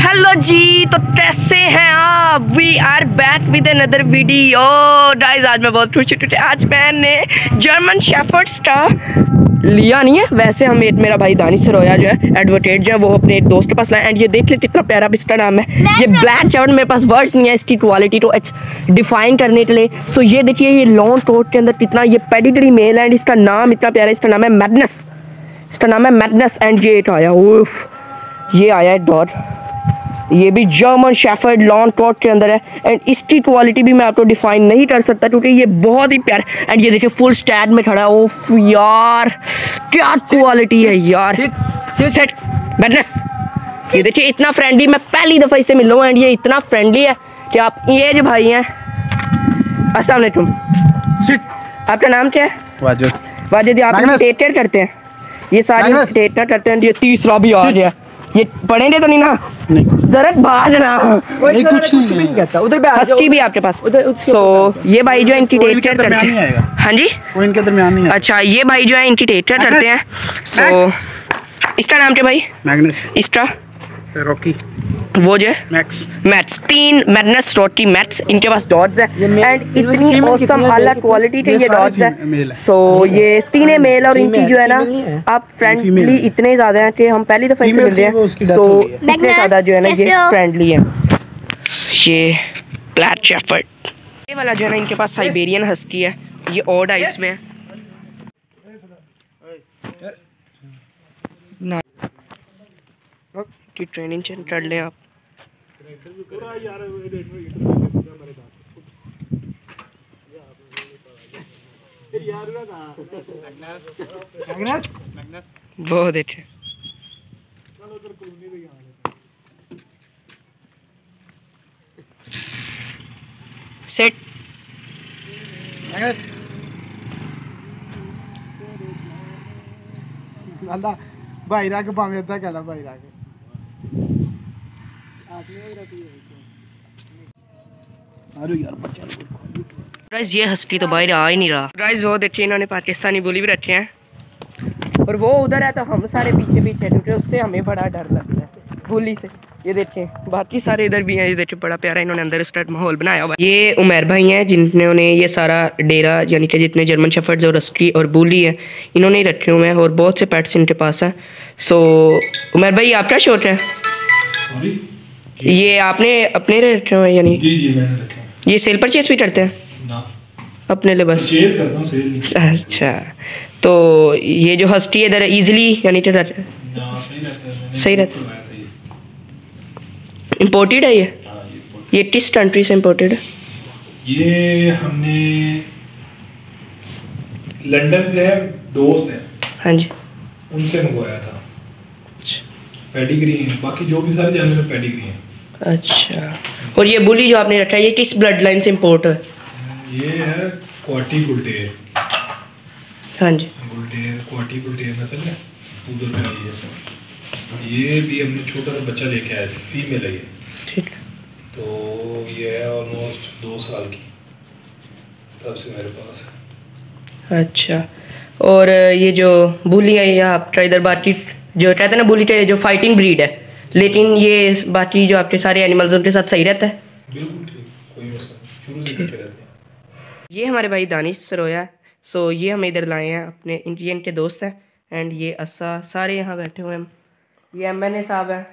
Hello जी तो कैसे हैं आप? वी आर वीडियो गाइस आज मैं बहुत खुश हूँ आज मैंने जर्मन शेफर्ड्स का लिया नहीं है। वैसे हम एक मेरा भाई दानिश सरोया जो है एडवोकेट जो है वो अपने एक दोस्त के पास लाए एंड ये देख ले कितना प्यारा इसका नाम है। ये ब्लैक चवन मेरे पास वर्ड्स नहीं है इसकी क्वालिटी को डिफाइन करने के लिए। सो ये देखिए ये लॉन्ग कोट के अंदर कितना ये पेडिग्री मेल एंड इसका नाम इतना प्यारा इसका नाम है मैडनेस इसका नाम है मैडनेस एंड ये एक आया। उफ ये आया है डॉट ये भी जर्मन शेफर्ड लॉन टॉट के अंदर है। एंड इसकी क्वालिटी भी मैं आपको डिफाइन नहीं कर सकता क्योंकि ये बहुत ही प्यारा एंड ये देखिए फुल स्टैंड में खड़ा है। ओफ यार क्या क्वालिटी है यार। सेट मैडनेस ये देखिए इतना फ्रेंडली मैं पहली दफ़ा इससे मिल रहा हूँ। एंड ये इतना फ्रेंडली है कि आप ये जो भाई हैं अस्सलाम वालेकुम। आपका नाम क्या है? वाजिद। वाजिद आप. टेटर करते हैं। ये सारे. टेटर करते हैं। ये तीसरा भी आ गया। ये पढ़ेंगे तो नहीं ना? जरा बाहर ना नहीं कुछ नहीं। कहता उधर बैठ हस्की भी आपके पास। उधर सो ये भाई जो है इनकी टेक केयर करते हैं। हाँ जी? वो इनके दरमियान नहीं है। अच्छा ये भाई जो है इनकी टेक केयर करते हैं। सो इसका नाम क्या भाई? मैग्नस। इसका रॉकी वो जो है? मैथ्स तीन मैडनेस रोटी मैथ्स इनके पास डॉट्स है. एंड इतनी female औसम कितनी है, अला male क्वालिटी के ये डॉट्स है. है। सो ये तीन मेल और इनकी जो है ना है। आप फ्रेंडली इतने ज़्यादा हैं कि हम पहली दफ़ा इनसे मिल रहे हैं. सो हो है। इतने ज़्यादा जो है ना ये फ्रेंडली है. ये ब्लैक शेफर्ड ये वाला जो है ना इनके पास साइबेरियन हस्की है. ये ऑड आइस में है. की ट्रेनिंग चेंज कर लें आप. पूरा यार मेरे पास यार बहुत अच्छे। सेट भाई राग भावे अद्धा कहना भाई राग। ये हस्की तो बाहर आ ही नहीं रहा। गाइस वो देखिए, इन्होंने पाकिस्तानी बोली भी रखे हैं। और वो उधर है तो हम सारे पीछे पीछे क्योंकि उससे हमें बड़ा डर लगता है। बोली से। ये देखिए, बाकी सारे इधर भी हैं। ये देखिए, बड़ा प्यारा इन्होंने अंदर स्टार्ट माहौल बनाया हुआ ये उमेर भाई हैं, जिन्होंने ये सारा डेरा, यानी कि जितने जर्मन शेफर्ड्स और रस्की और बूली है, इन्होंने ही रखे हुए हैं और बहुत से पैट्स इनके पास हैं। सो उमेर भाई आपका शौक है? ये आपने अपने रखे हुए हैं यानी? जी जी मैंने रखे हैं। ये सेल परचेज भी करते हैं? ना। अपने लिए बस। चेज करता हूँ सेल नहीं। अच्छा। तो ये जो हस्टी है इधर इजीली यानी कि ना सही रहता है है। इम्पोर्टेड है ये? हाँ ये किस कंट्री से इम्पोर्टेड है? ये हमने लंदन से है दोस्त हैं। हाँ जी। उनसे मंगवाया था। पेडिग्री है बाकी जो भी सारे जानवर हैं पेडिग्री हैं। अच्छा। और ये बुली जो आपने रखा है ये किस ब्लड लाइन से इम्पोर्ट है? ये है क्वाटी गुलटेर हाँ जी। गुलटेर क्वाटी गुलटेर नस्ल है उधर का ये ये भी हमने छोटा सा बच्चा लेके आए थे फीमेल है ये। ठीक तो ये है ऑलमोस्ट दो साल की। तब से मेरे पास है। अच्छा। और ये जो बुली है ये आपका इधर बाकी जो कहते हैं ना बुली के जो फाइटिंग ब्रीड है। लेकिन ये बाकी जो आपके सारे एनिमल्स उनके साथ सही रहता है। हैं। ये हमारे भाई दानिश सरोया है। सो ये हम इधर लाए हैं अपने इन ये इनके दोस्त हैं। एंड ये अस्सा सारे यहाँ बैठे हुए हैं। ये एम एन ए साहब हैं।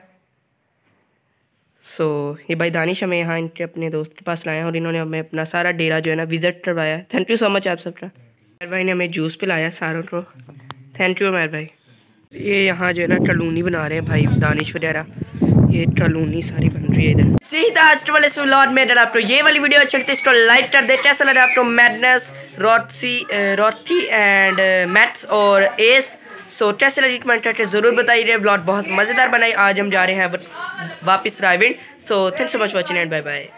सो ये भाई दानिश हमें यहाँ इनके अपने दोस्त के पास लाए हैं और इन्होंने हमें अपना सारा डेरा जो है ना विज़िट करवाया है। थैंक यू सो मच आप सबका। मेरे भाई ने हमें जूस पिलाया सारों को। थैंक यू मेरे भाई। ये यहाँ जो है ना टलूनी बना रहे हैं भाई, दानिश वगैरह। ये टलूनी सारी बन रही है इधर। सीधा आज वाले इस में आपको ये वाली वीडियो अच्छी लगती है, इसको लाइक कर दे। कैसा लगा आपको मैडनेस रॉटसी रॉटी एंड मैथ्स और एस सो कैसे लगी कमेंट करके ज़रूर बताइए। व्लॉग बहुत मज़ेदार बनाई। आज हम जा रहे हैं वापस Raiwind so thanks so much watching and bye bye